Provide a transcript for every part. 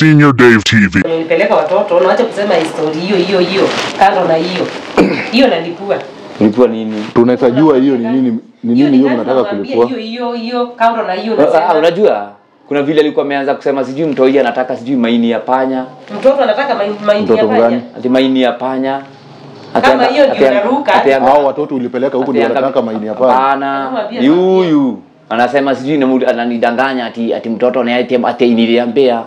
Senior Dave TV. Nilipeleka watoto, unaacha kusema histori hiyo hiyo hiyo, kando na hiyo hiyo nalipua nini? tunaweza jua hiyo ni nini ni nini hiyo mnataka kulipua hiyo hiyo hiyo, kando na hiyo Ah, unajua kuna vile alikuwa ameanza kusema sijui mtoi anataka sijui maini ya panya, mtoto anataka mahindi ya panya. ati maini ya panya. Kama hiyo ndio inaruka. ati hao watoto ulipeleka huko ndio anataka wanataka maini ya panya Hapana, Yuyu. huyu anasema sijui ananidanganya ati ati mtoto ati ati iniliambia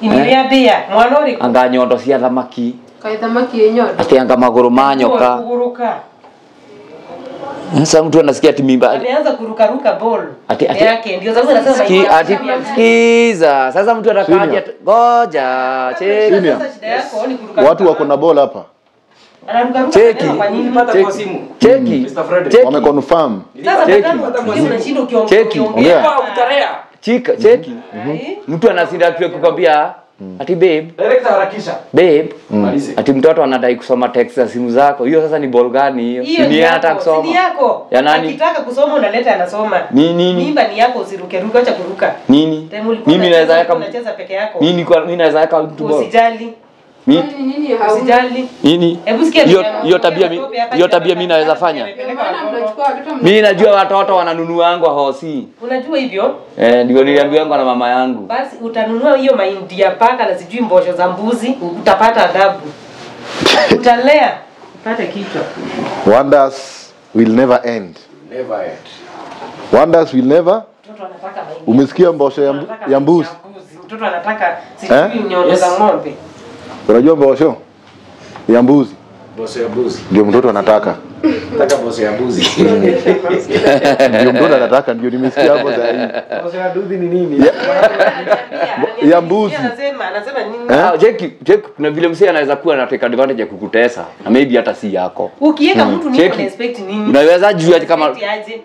Inilia bia uriku anga nyondo cia thamaki kai thamaki yenyondo ati anga maguru ma nyoka. kuguruka. Sasa mtu anasikia ati mimba Ameanza kuruka ruka ball Ati- ati- yake ndio sasa nasema Ski, ati skiza. Sasa mtu? Senior. Ngoja, cheki. Sasa shida yako ni kuruka watu wako na ball hapa Cheki. anasema kwa nini? Nilipata kwa Cheki. simu. Cheki. Wameconfirm Cheki. Cheki. Chika, cheki. Mtu anasinda tu kukwambia ati babe, Director harakisha. babe, ati mtoto anadai kusoma text za simu zako. Hiyo sasa ni ball gani hiyo? Ni hata kusoma. ni yako. Ya nani? Akitaka kusoma unaleta anasoma. Ni nini? Mimba ni yako usiruke ruka acha kuruka. Nini? Mimi naweza weka unacheza peke yako. mimi kwa mimi naweza weka mtu ball. Usijali. Mimi nini? Usijali. nini? Hiyo tabia mi- hiyo tabia mimi naweza fanya. Wananunua Mimi najua watoto wananunuangwa hosi. Unajua hivyo? Eh, ndio niliambiwa na mama yangu. Basi utanunua hiyo mahindi ya paka na sijui mbosho za mbuzi, utapata adabu. Utalea upate kichwa. wonders will never end Never end. wonders will never Mtoto anataka mahindi. umesikia mbosho ya, mbuzi. Mtoto anataka sijui Eh? nyondo za ng'ombe. Unajua mbosho ya mbuzi Bosi ya buzi. ndio mtoto anataka Nataka boso ya buzi. ndio mtoto anataka ndio nimesikia hapo zaidi Bosi ya buzi ni nini? Ya mbuzi. Anasema anasema nini? Ah, Jeki, Jeki na vile msee anaweza kuwa na take advantage ya kukutesa na maybe hata si yako. Ukiweka mtu niko na expect nini? Unaweza jua kama aje?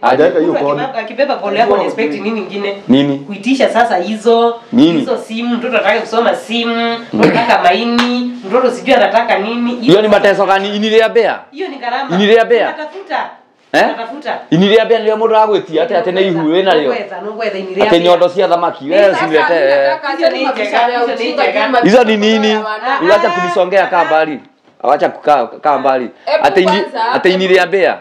hajaweka hiyo kodi. akibeba- Akibeba yako na expect nini nyingine? nini? kuitisha sasa hizo Nini? hizo simu mtoto anataka kusoma simu anataka maini mtoto sijui anataka nini Hiyo ni mateso gani inilia bea? hiyo ni gharama Inilia bea? Unatafuta. Eh? Natafuta. Bea ndio mũndũ agwĩtia hata hata nĩ ihu wĩna rĩo Nungwetha, nungwetha, inilia ate bea. nyondo cia thamaki wewe usilete eh. hizo ni nini uacha kunisongea kaa mbali awacha kukaa kaa mbali Hata ate ini hebu- bea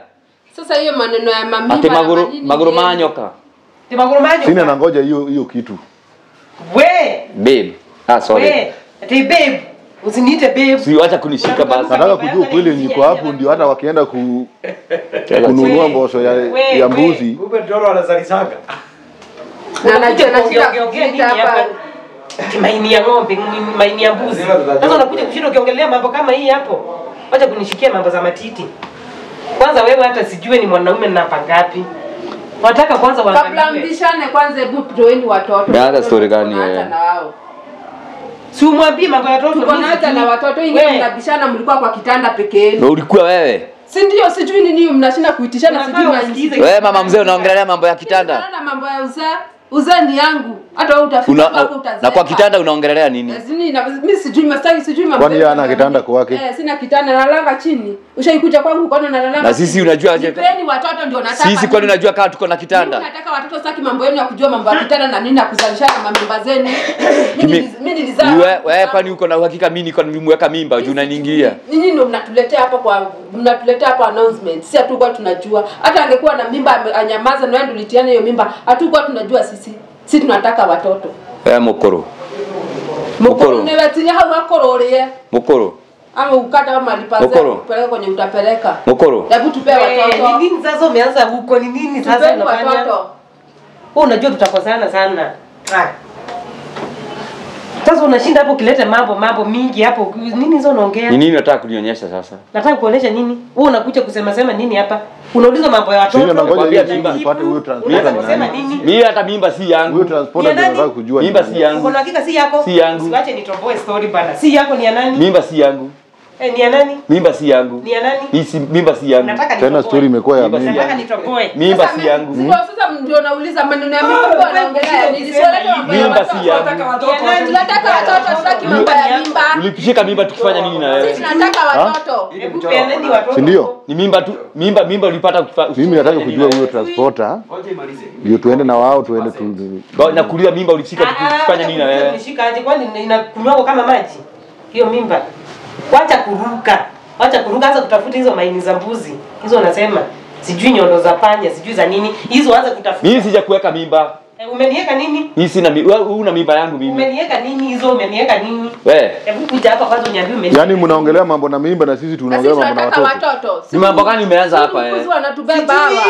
Sasa hiyo maneno ya mamimi. Hata maguru maguru manyoka. ma nyoka Ti maguru manyoka. Sina nangoja hiyo hiyo kitu We, babe ah sorry we. Ati babe. Usiniite babe. si acha kunishika basi nataka kujua kweli niko hapo ndio hata wakienda ku, kununua mbosho ya, ya mbuzi Kumbe Ndoro anazalisaga. Na anajua na kuongea- ongea hapa. hapa? Maini ya ng'ombe, maini ya mbuzi. Sasa unakuja kushinda ukiongelea mambo kama hii hapo. Acha kunishikia mambo za matiti. Kwanza wewe hata sijue ni mwanaume namba ngapi. Wataka kwanza Kabla waangaliwe. mbishane kwanza, hebu toeni watoto. Umeanza story gani wewe? hata na wao. Si umwambie mambo ya watoto. Tuko hata na watoto wengine We, mnabishana, mlikuwa kwa kitanda peke yenu. na ulikuwa wewe Si ndio? Sijui nini mnashinda kuitishana, sijui wewe mama mzee unaongelea mambo ya kitanda Kitanda mambo ya uzaa. Uzaa ni yangu. Hata wewe utafika Una, hapo utazeeka. na kwa kitanda unaongelelea nini Lazima na mimi sijui mastaki sijui mambo. Kwani hana kitanda kwake? Eh, sina kitanda nalala chini. Ushaikuja kwangu ukaona nalala. na sisi unajua aje Nipeni watoto ndio nataka. sisi kwani mimi. unajua kama tuko na Mimi kitanda nataka watoto saki mambo yenu ya kujua mambo ya kitanda na nini na kuzalishana mamimba zenu. Mimi mimi nilizaa. wewe wewe kwani uko na uhakika mimi niko nilimweka mimba juu unaniingia Ninyi ndio mnatuletea hapa kwa mnatuletea hapa announcement. Si hatukuwa tunajua. Hata angekuwa na mimba anyamaza na wewe ndio ulitiana hiyo mimba. Hatukuwa tunajua sisi. Sisi tunataka watoto. eh mukuru Mukuru Mukuru. ni wetinya hau akororie. mukuru Ama ukata ama Mukuru. kupeleka kwenye utapeleka. mukuru Hebu tupe we, watoto. Ni nini sasa umeanza huko? Ni nini sasa unafanya? Wewe unajua tutakosana sana. Ah. Sasa unashinda hapo kilete mambo mambo mingi hapo. Nini hizo unaongea? ni nini unataka kunionyesha sasa Nataka kuonyesha nini? Wewe unakuja kusema sema nini hapa? Unauliza mambo ya watoto. Mimi Nakwambia mimba. nipate huyo transporter Unasema ni nani. nini? mimi hata mimba si Huyo yangu transporter Ya ndio nataka kujua. mimba si yangu Kuna hakika si yako? Si yangu. Usiwache nitomboe story bana. Si yako ni ya nani? mimba si yangu Eh, ni ya nani? Mimba si yangu. Ni ya nani? Hii si mimba si yangu. Nataka Tena story imekuwa ya Mimba. Nataka nitoboe. Mimba si yangu. sio, Sasa ndio nauliza maneno ya mimba kwa anaongelea Mimba si yangu. Tunataka watoto, tutaki mambo ya mimba. Ulipishika mimba tukifanya nini na wewe? Sisi tunataka watoto. Hebu peaneni watoto. Si ndio? Ni mimba tu, mimba mimba ulipata kufa- Mimi nataka kujua huyo transporter Ngoja imalize. ndio tuende na wao tuende tu. Na Nakuuliza mimba ulishika tukifanya nini na wewe? Ulishika aje kwani inakunywa kama maji? Hiyo mimba. Wacha kuruka. Wacha kuruka anza kutafuta hizo maini za mbuzi. Hizo unasema sijui nyondo za panya, sijui za nini. Hizo anza kutafuta. Mimi sija kuweka mimba. Eh, umeniweka nini? Mimi sina mimba. Una mimba yangu mimi. Umeniweka nini hizo? Umeniweka nini? Wewe. Hebu kuja hapa kwanza uniambie umeniweka. Yaani mnaongelea mambo na mimba na sisi tunaongelea mambo na watoto. Ni mambo gani umeanza hapa eh? Mbuzi wanatubeba hawa.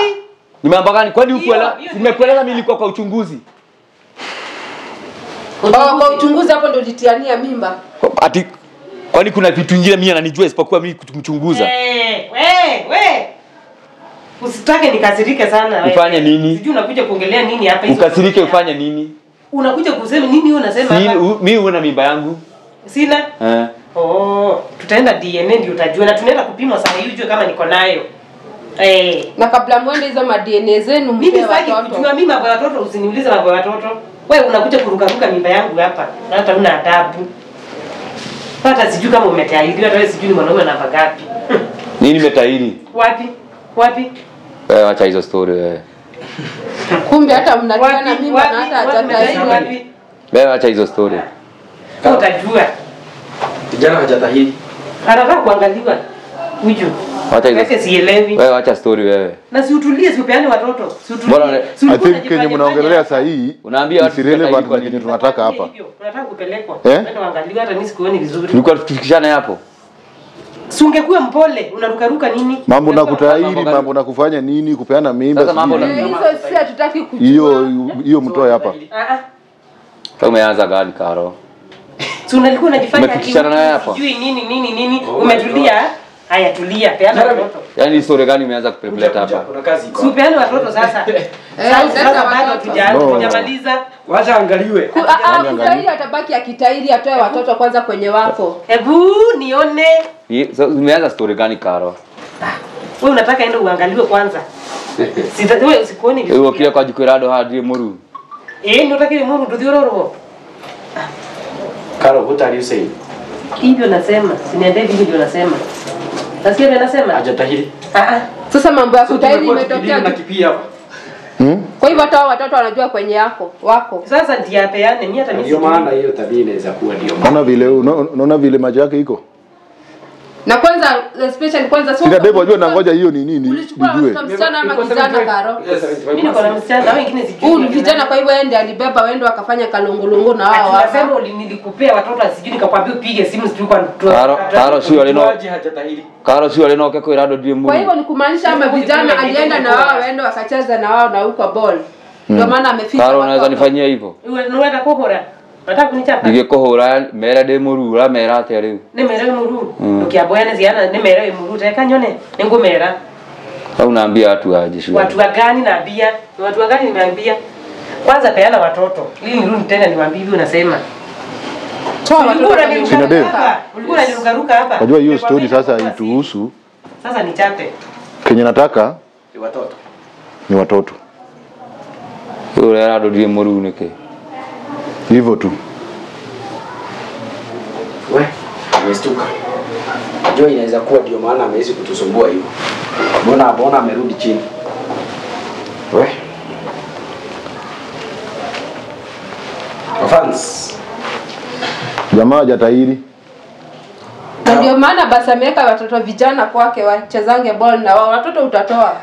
Ni mambo gani? Kwani huko ukuela? Nimekueleza mimi nilikuwa kwa uchunguzi. Oh, Kwa uchunguzi hapo ndio ulitiania mimba. Ati kwani kuna vitu vingine mimi ananijua isipokuwa mimi kumchunguza. Eh, hey, hey. Usitake nikasirike sana wewe. Ufanye nini? Sijui unakuja kuongelea nini hapa hizo. Ukasirike ufanye nini? Unakuja kusema nini wewe unasema Si hapa? mimi una mimba yangu. Sina. Eh. Oh, tutaenda DNA ndio utajua na tunaenda kupima saa hii ujue kama niko nayo. Eh. Na kabla muende hizo ma DNA zenu Mimi mpe sitaki watoto. kujua mimi mambo ya watoto, usiniulize mambo ya watoto. Wewe unakuja kurukaruka mimba yangu hapa. Na hata una adabu. Hata sijui kama umetahiri, hata sijui ni mwanaume namba ngapi. Nini nimetahiri? Wapi? Wapi? Wewe acha hizo story wewe. Kumbe hata mnatiana mimi mimba na Wapi? hata Wapi? Hajatahiri. wapi? Wewe acha hizo story. Utajua. Kijana hajatahiri. Anataka kuangaliwa. Huyu. Acha hizo. Wewe acha story wewe. Na si utulie, si upeane watoto. Si utulie. Si I think kenye mnaongelea saa hii Unaambia watu is relevant tutahiri na kenye tunataka hapa. tunataka kupelekwa. Eh? Hata mimi sikuoni vizuri. Tulikuwa hapo. Si ungekuwa mpole, unarukaruka nini? Mambo na kutairi kutahiri, mambo na kufanya nini, kupeana mimba. Sasa mambo na- Hizo si hatutaki kujua. Hiyo hiyo mtoe hapa. Ah ah. Kama umeanza gani karo? Si unalikuwa unajifanya Umefikishana naye hapa? Sijui nini nini nini. Umetulia? Haya tulia, peana watoto. Yaani story gani umeanza Kuja, hapa? Kuna kazi iko. Tupeane watoto sasa. Eh, Sasa bado watoto. tujamaliza. Wacha angaliwe. Ah, ah, atabaki akitairi atoe watoto kwanza kwenye wako. Hebu nione. Umeanza story gani karo? Wewe unataka enda uangaliwe kwanza. Sita wewe sikuoni Wewe kile kwa jikwirado hadi muru. Eh, ndio tuthiororo. Karo, what are you saying? Hivyo nasema, siniende hivi ndio nasema. Nasikia mimi nasema? Hajatahiri. Ah ah. Sasa mambo ya kutahiri imetokea. na kipia hapa. Hmm? Kwa hivyo hata watoto wanajua kwenye yako wako. Sasa ndiye apeane, mimi hata mimi Ndio maana hiyo tabia inaweza kuwa ndio. Unaona vile una- unaona vile macho yake iko. Na kwanza especially kwanza sio. Sina devo ajua nangoja hiyo ni nini nijue. msichana ama kijana karo? Mimi niko na msichana na wengine sijui. Huyu kijana vijana kwa hivyo yeye ndiye alibeba wende akafanya kalongolongo na wao Tunasema hapa. uli- nilikupea watoto sijui nikakwambia upige simu sijui kwa Karo, karo si wale no. Karo si wale no kwa irado dream. Kwa hivyo ni kumaanisha ama vijana alienda na wao wende wakacheza na wao na huko ball. Ndio maana ameficha. Karo unaweza nifanyia hivyo? Unaenda kuhora. Ndingikuhura mera ndi muru ura mera atia riu. Nemera muru. ni ziana nemera muru teka nyone. mera Au naambia watu aje shule. Watu wa gani naambia? Ni watu wa gani nimeambia? Kwanza peana watoto. Ili nirudi tena niwaambie hivi unasema. Toa watoto Ulikuwa unaniruka Sina hapa. Ulikuwa unanirukaruka hapa. Unajua hiyo story sasa ituhusu. Sasa ni chape. nichape. Kenye nataka Ni watoto. ni watoto. Ule rado ndi muru nike. Hivyo tu. We, amestuka. Najua inaweza kuwa ndio maana amewezi kutusumbua hivyo. Mbona mbona amerudi chini? We. Fans. Jamaa hajatahiri. Na ndio maana basi ameweka watoto vijana kwake wachezange ball na wao watoto utatoa.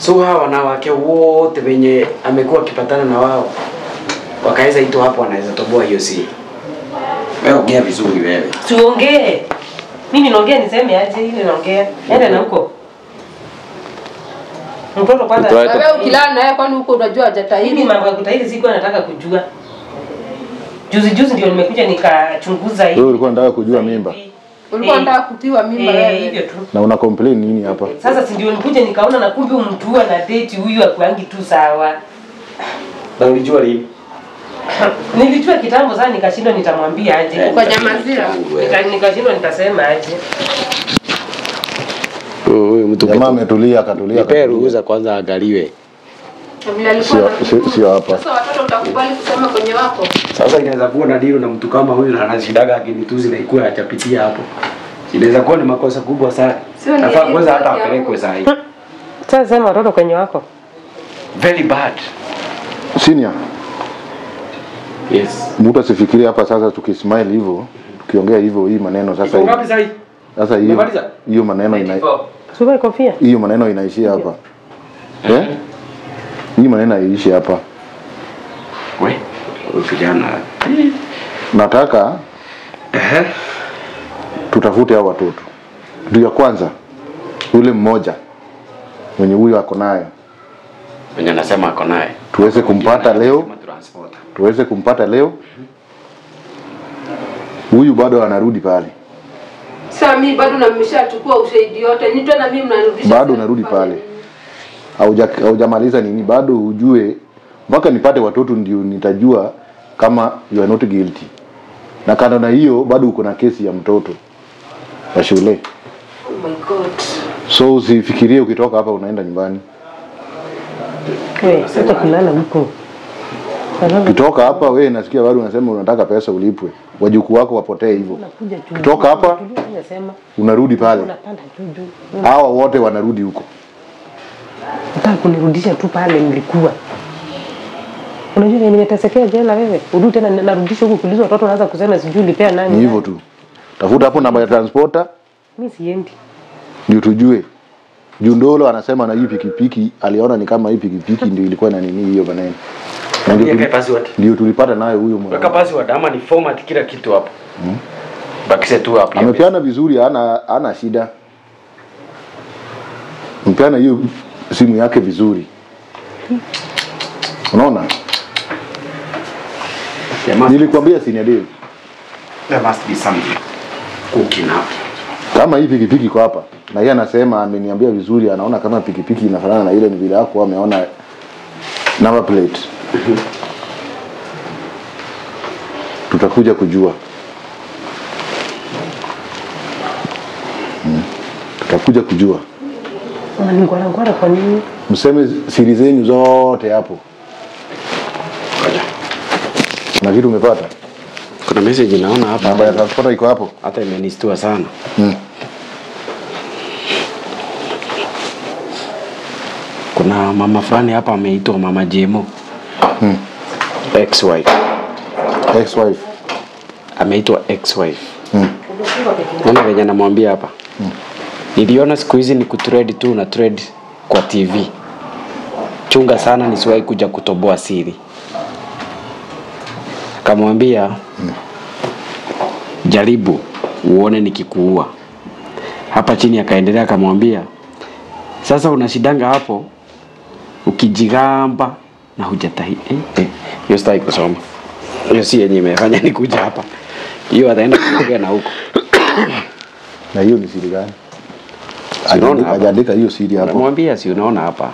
So hawa wanawake wote wenye amekuwa akipatana na wao wakaweza ito hapo wanaweza toboa hiyo siri. Wewe ongea vizuri wewe. Tuongee. Mimi naongea niseme aje ile naongea. Enda na huko. Mtoto kwanza. Wewe ukilala na yeye kwani huko unajua Mimi mambo ya kutahiri sikuwa nataka kujua. Juzi juzi ndio nimekuja nikachunguza hii. Wewe ulikuwa unataka kujua mimba Ulikuwa unataka kutiwa mimba Eh, hivyo tu. na una complain nini hapa? Sasa si ndio nikuja nikaona na kumbe mtu huwa na date huyu akuangi tu sawa. Na ulijua lini? Nilijua kitambo sana nikashindwa nitamwambia aje. kwa Nyamazira, Nikashindwa nitasema aje. Huyu mtu Jamaa ametulia akatulia. nipe ruhusa kwanza angaliwe. Sio hapa. Sasa watoto utakubali kusema kwenye wako? Sasa inaweza kuwa na dilo na mtu kama huyu na anashidaga akinituzi na ikuwa hajapitia hapo. Inaweza kuwa ni makosa kubwa sana. Nafaa kwanza hata apelekwe saa hii. Sasa sema watoto kwenye wako. Very bad. Senior, Yes. mtu asifikirie hapa sasa tukismile hivyo, tukiongea hivyo hii maneno sasa hii. ngapi sahi? Sasa hiyo hiyo maneno ina Sasa kofia. hiyo maneno inaishia hapa. Eh? Hii maneno inaishi hapa. We, Nataka eh Nataka -huh. tutafute hao watoto. Ndio ya kwanza yule mmoja mwenye huyo ako nayo Mwenye anasema ako naye. Tuweze kumpata leo, tuweze kumpata leo. Huyu bado anarudi pale, Sasa mimi bado na mmeshachukua ushahidi yote. Ni tena mimi mnarudisha. bado unarudi pale, haujamaliza nini, bado ujue mpaka nipate watoto ndio nitajua kama you are not guilty. Na kando na hiyo bado uko na kesi ya mtoto wa shule, Oh my god. so usifikirie ukitoka hapa unaenda nyumbani. Kulala huko. kitoka hapa wewe nasikia bado unasema unataka pesa ulipwe, wajukuu wako wapotee hivyo. Kutoka hapa unarudi pale, hawa wote wanarudi huko. Nataka kunirudisha tu pale nilikuwa. Unajua nimetesekea jela wewe. Urudi tena narudisha huko kuuliza watoto wanaanza kusema sijui ulipea nani. Ni hivyo tu, tafuta hapo namba ya transporter Mimi siendi. ndio tujue. Jundolo anasema na hii pikipiki aliona ni kama hii pikipiki ndio ilikuwa na nini hiyo maneno. Na ndio ndio tulipata nayo huyo Weka mwana. password ama ni format kila kitu hapo. Bakisha tu hapo. Amepeana vizuri, hana hana shida. Mpeana hiyo simu yake vizuri. Unaona? Nilikwambia senior Dave, there must be something cooking up. Kama hii pikipiki iko hapa na yeye anasema ameniambia vizuri, anaona kama pikipiki inafanana na ile ni vile yako ameona number plate. Tutakuja kujua. Hmm. Tutakuja kujua. Unaningwara ngwara kwa nini? Mseme siri zenyu zote hapo. Kuna Na kitu umepata? Kuna message naona hapa. Namba ya transporter iko hapo. Hata imenistua sana. Hmm. Kuna mama fulani hapa ameitwa mama Jemo. Hmm. Ex-wife. Ex-wife. Ameitwa ex-wife. Hmm. Nani venye namwambia hapa. hmm. Niliona siku hizi ni kutrade tu na trade kwa TV. Chunga sana nisiwahi kuja kutoboa siri. Akamwambia jaribu uone nikikuua. Hapa chini akaendelea akamwambia sasa unashidanga hapo ukijigamba na hujatahi eh, eh. Hiyo sitaki kusoma. Hiyo si yenye imefanya nikuja hapa. Hiyo ataenda kuongea na huko. Na hiyo ni siri gani? ajaandika unaona Hajaandika- hiyo siri hapo. Namwambia si unaona hapa.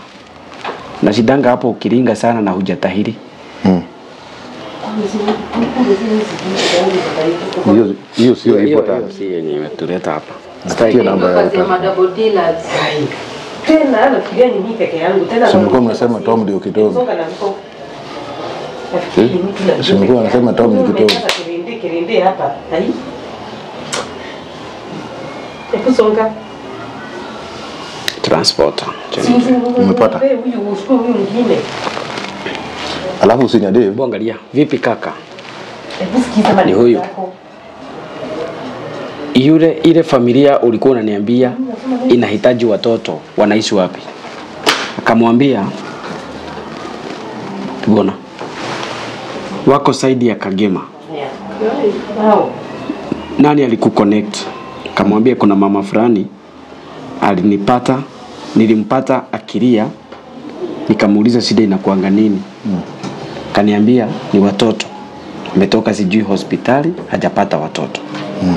na shidanga hapo ukiringa sana na hujatahiri. Hmm. Hiyo hiyo sio important. si yenye imetuleta hapa. Sikia namba ya Tena nafikiria ni mimi peke yangu. Tena Si mlikuwa mnasema Tom ndio kitovu. Mtu na mnasema Tom ni kitovu. Sasa kirinde kirindi hapa. Hai. Hebu songa. Transporter. Umepata? Huyu usiku huyu mwingine. Alafu senior Bongalia. Vipi kaka? Hebu sikiza maneno Ni huyu. yako. Yule ile familia ulikuwa unaniambia inahitaji watoto wanaishi wapi? Akamwambia bona wako saidi ya Kagema. Nani alikuconnect? Akamwambia kuna mama fulani alinipata, nilimpata akilia, nikamuuliza shida inakuanga nini? Kaniambia ni watoto, ametoka sijui hospitali hajapata watoto ha,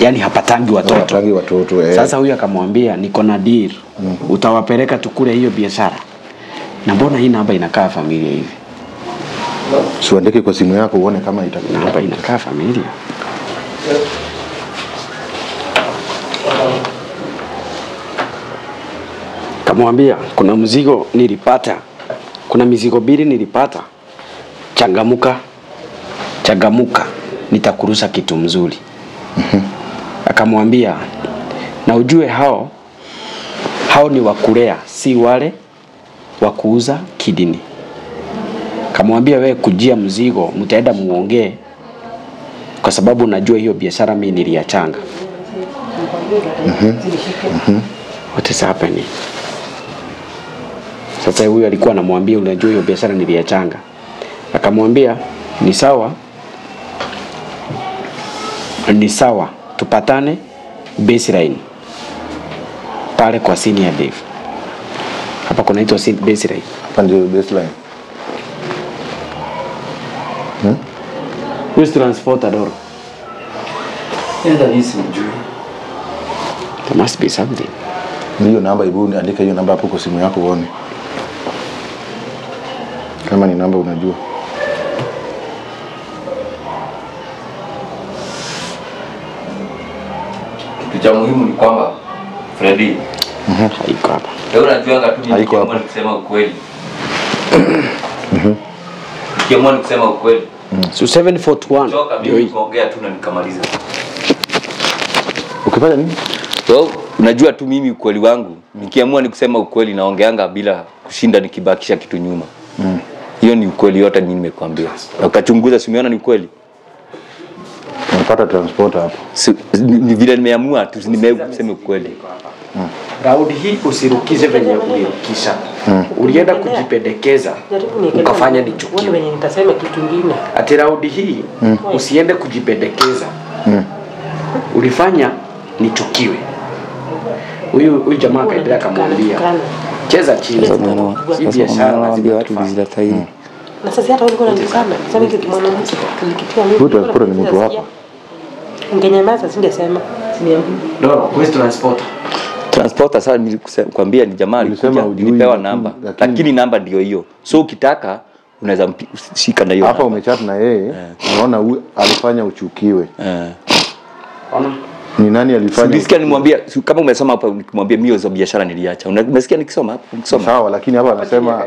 yani hapatangi watoto. hapatangi watoto, eh. Sasa huyu akamwambia niko na deal, mm. utawapeleka tukule hiyo biashara. Na mbona hii namba inakaa familia hivi? siuandike kwa simu yako uone kama itakaa. namba inakaa familia kamwambia kuna mzigo nilipata kuna mizigo mbili nilipata changamuka changamuka nitakurusa kitu mzuri akamwambia na ujue hao hao ni wakulea si wale wa kuuza kidini. Kamwambia we kujia mzigo mtaenda muongee kwa sababu najua hiyo biashara mimi niliachanga. What is happening? Sasa huyu alikuwa anamwambia unajua hiyo biashara niliachanga. Akamwambia ni sawa ni sawa tupatane baseline pale kwa senior Dave hapa kunaitwa baseline hapa ndio baseline Hmm? is transporter Doro? There must be something. hiyo namba ibu andika hiyo namba hapo kwa simu yako uone. Kama ni namba unajua cha muhimu ni kwamba Fredi Haiko hapa. wewe unajuanga tu mimi nikiamua hapa. ukweli. Mhm. ukweli. Nikiamua ni kusema ukweli. So 741 Choka ndio mimi kuongea tu na nikamaliza. Ukipata nini So, unajua tu mimi ukweli wangu nikiamua ni kusema ukweli naongeanga bila kushinda nikibakisha kitu nyuma. Hiyo ni ukweli yote nimekwambia. Na ukachunguza simeona ni ukweli. Unapata transport hapo Si, ni, ni vile nimeamua tu nimesema ukweli. Raundi hii usirukize venye ulirukisha. Ulienda kujipendekeza ukafanya uone nichukiwe. venye nitasema kitu kingine. Ati raundi hii usiende kujipendekeza. Ulifanya nichukiwe. Huyu huyu jamaa akaendelea akamwambia cheza chini. Hii biashara lazima tufanye. Na sasa hata ulikuwa unanikana. Sasa hiki mwanamke kilikitia mimi. Huyu ni mtu hapa. Ungenyamaza singesema. Who is transporter? Transporter sasa nilikwambia ni jamaa alikuja nilipewa namba. lakini- Lakini namba ndio hiyo. So ukitaka unaweza shika na hiyo. hapa umechat na yeye unaona huyu alifanya uchukiwe Eh. Ni nani alifanya Nilisikia nimwambia kama umesoma hapa nikimwambia mimi za biashara niliacha. Unasikia Umesikia nikisoma hapa nikisoma. sawa lakini hapa anasema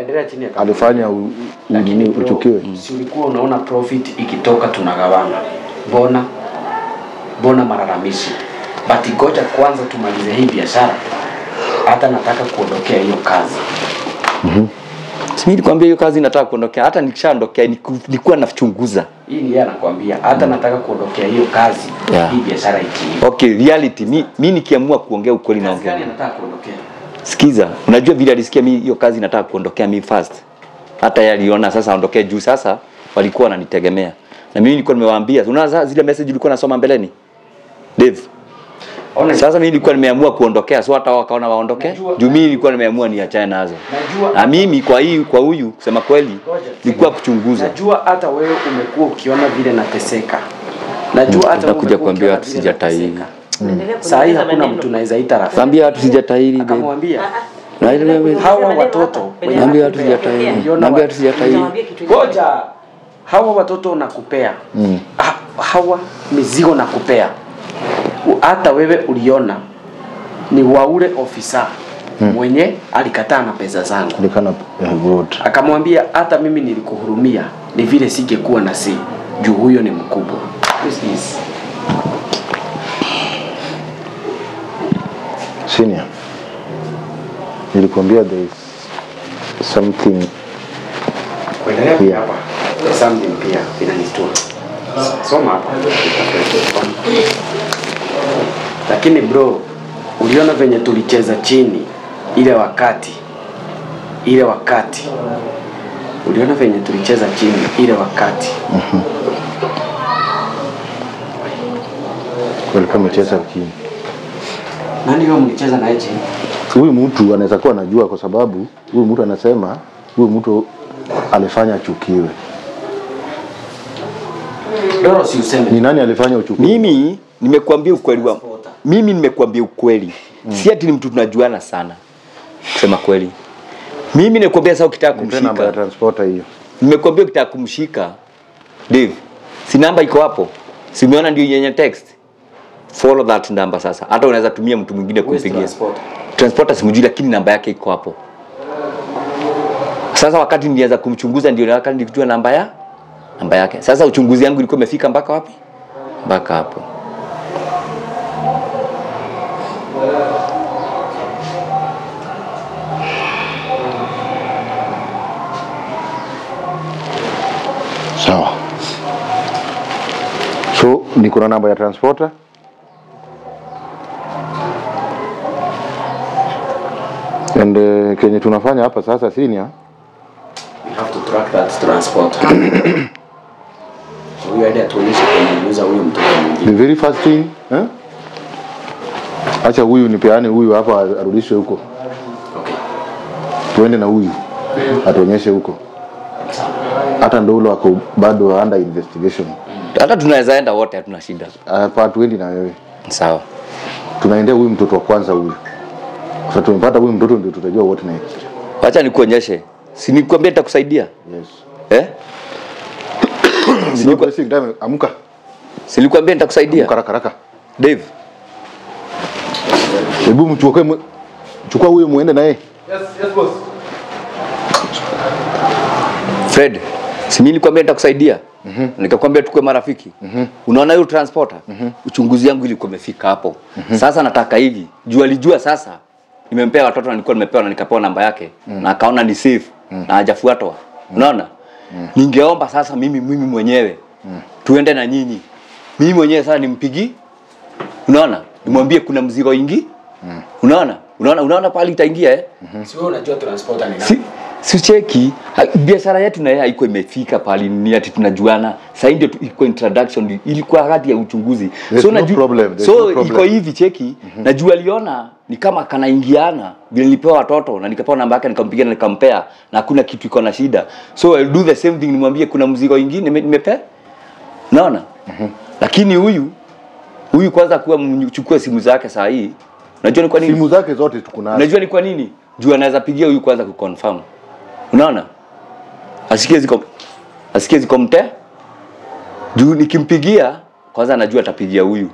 alifanya uchukiwe si ulikuwa unaona profit ikitoka tunagawana mbona mbona malalamishi Bati goja kwanza tumalize hii biashara hata nataka kuondokea hiyo kazi Si mimi nilikwambia hiyo kazi nataka kuondokea. Hata nikishaondokea nilikuwa nachunguza. hii ni anakuambia hata nataka kuondokea hiyo kazi Yeah. hii biashara ikiiva Okay, reality mi, mi nikiamua kuongea ukweli na naongea. Nataka kuondokea Sikiza, unajua vile alisikia mi hiyo kazi nataka kuondokea mi first. Hata yeye aliona sasa aondokee juu sasa walikuwa wananitegemea. Na mimi nilikuwa nimewaambia, unaona zile message ulikuwa nasoma mbeleni? Dave. Ona, Sasa mimi nilikuwa nimeamua kuondokea, so hata wakaona waondoke. Juu mimi nilikuwa nimeamua niachane nazo. Najua- Na mimi kwa hii kwa huyu kusema kweli nilikuwa kuchunguza. najua hata wewe umekuwa ukiona vile nateseka najua hata wewe Utakuja kuambia watu sijatahiri. Sasa saa hii hakuna mtu naweza ita rafiki Naambia watu sijatahiri akamwambia Na ile wewe. hawa watoto Naambia watu sijatahiri. Naambia watu- sijatahiri. Ngoja hawa watoto nakupea mm. ha, hawa mizigo nakupea U- hata wewe uliona ni wa ule ofisa hmm. mwenye alikataa na pesa zangu. Eh, akamwambia hata mimi nilikuhurumia ni vile singekuwa na si. Juu huyo ni mkubwa? Senior, nilikwambia there is something kuendelea pia hapa. Something pia inanistua soma hapa lakini bro uliona venye tulicheza chini ile wakati ile wakati uliona venye tulicheza chini ile wakati walikuwa mecheza chini. nani huyo mlicheza naye chini Huyu mtu anaweza kuwa anajua kwa sababu huyu mtu anasema huyu mtu alifanya achukiwe. doro si useme Ni nani alifanya uchukiwe? Mimi nimekuambia ukweli wa mimi nimekuambia ukweli. mm. Si ati ni mtu tunajuana sana. Kusema kweli. Mimi nimekuambia sasa ukitaka namba kumshika transporter hiyo. Nimekuambia ukitaka kumshika Dave, si namba iko hapo, si umeona ndio yenye text. Follow that number sasa. Hata unaweza tumia mtu mwingine kumpigia. transporter? Transporter simjui, lakini namba yake iko hapo. Sasa wakati nilianza kumchunguza, ndio wakati nilijua namba ya namba yake. Sasa uchunguzi yangu ilikuwa imefika mpaka wapi? Mpaka hapo. Sawa. So niko na namba ya transporter. And uh, kenye tunafanya hapa sasa senior, We have to track that transport. So huyo aende atuonyeshe the user huyu mtoto mwingine. the very first thing eh? Acha huyu nipeane huyu hapa arudishwe huko, Okay. tuende na huyu atuonyeshe huko. Hata ndo ule wako bado under investigation. Hata tunaweza enda wote, hatuna shida. Hapa tuendi na wewe, Sawa. tunaendea huyu mtoto wa kwanza huyu. Sasa tumepata huyu mtoto ndio tutajua wote naye. Acha nikuonyeshe. Si nikwambia nitakusaidia. Yes. Eh? Time. Amka. Si nilikwambia nitakusaidia. Amka haraka. Dave, Hebu mchukue chukua huyo muende naye. Fred, si mimi nilikwambia nitakusaidia. Mm-hmm. Nikakwambia tukue marafiki. Mm-hmm. Unaona hiyo transporter? Mm-hmm. Uchunguzi yangu ilikuwa imefika hapo. Mm-hmm. Sasa nataka hivi. Jua alijua sasa nimempea watoto na nilikuwa nimepewa na nikapewa namba yake mm. na akaona ni safe mm. na hajafuatwa. Mm. Unaona? Mm. Ningeomba sasa mimi mimi mwenyewe mm. tuende na nyinyi. Mimi mwenyewe sasa nimpigi. Unaona? Nimwambie kuna mzigo ingi. Mm. Unaona? Unaona unaona pale itaingia eh? Mm Si wewe unajua transporter ni nani? si cheki ha- biashara yetu na yeye haikuwa imefika pale ni ati tunajuana sasa ndio iko introduction ilikuwa hadi ya uchunguzi There's so no problem, there's so no problem. iko hivi cheki mm-hmm. najua aliona ni kama kanaingiana vile nilipewa watoto na nikapewa namba yake nikampigia na nikampea na hakuna kitu iko na shida so I'll do the same thing nimwambie kuna mzigo ingine nimepea naona mm-hmm. lakini huyu huyu kwanza kuwa mchukue simu zake saa hii najua ni kwa nini Simu zake zote tuko nazo. najua ni kwa nini? Juu anaweza pigia huyu kwanza kuconfirm. Unaona? Asikie ziko asikie ziko mte. Juu nikimpigia kwanza anajua atapigia huyu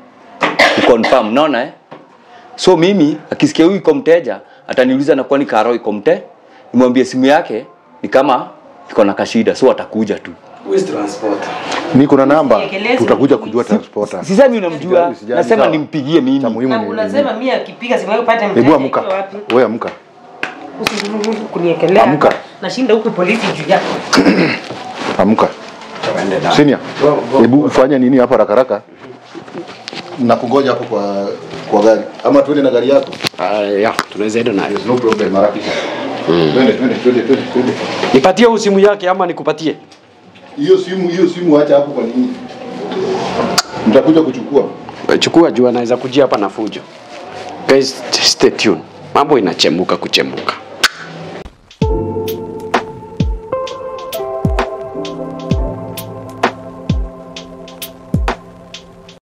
kuconfirm. Unaona eh? So mimi akisikia huyu iko mteja ataniuliza na kwani karo iko mte? Nimwambie simu yake ni kama iko na kashida so atakuja tu. Who kuna namba. Tutakuja kujua transporter. Sisemi unamjua, nasema nimpigie mimi. Cha muhimu ni unasema mimi akipiga simu yako pate mteja Hebu amka. Wewe amka. Usizungumze kuniekelea. Amka. Nashinda huku polisi juu yako. Amka. Senior. Hebu ufanye nini hapa haraka haraka? Nakungoja hapo kwa kwa gari. Ama tuende na gari yako. Uh, yeah, tunaweza enda nayo. No problem, marafiki. Twende, twende, twende, twende, twende. Nipatie huu simu yake ama nikupatie? Hiyo simu, hiyo simu acha hapo kwa nini? Mtakuja kuchukua. Chukua juu anaweza kujia hapa na fujo. Guys, stay tuned. Mambo inachemuka kuchemuka.